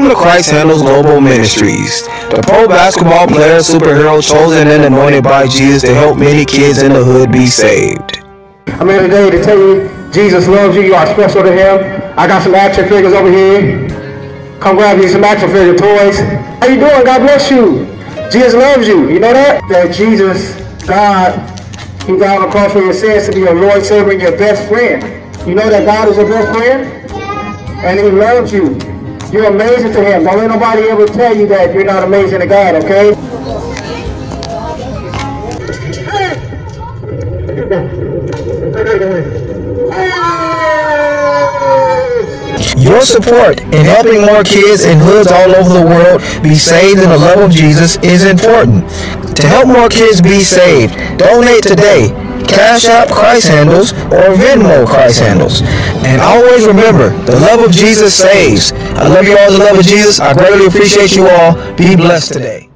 Welcome to Christ Handles Global Ministries, the pro basketball player superhero chosen and anointed by Jesus to help many kids in the hood be saved. I'm here today to tell you Jesus loves you. You are special to him. I got some action figures over here. Come grab you some action figure toys. How you doing? God bless you. Jesus loves you. You know that? That Jesus, God, he died on the cross for your sins to be your Lord, Savior, and your best friend. You know that God is your best friend? And he loves you. You're amazing to him. Don't let nobody ever tell you that you're not amazing to God, okay? Your support in helping more kids in hoods all over the world be saved in the love of Jesus is important. To help more kids be saved, donate today. Cash App Christ Handles or Venmo Christ Handles. And always remember, the love of Jesus saves. I love you all, the love of Jesus. I greatly appreciate you all. Be blessed today.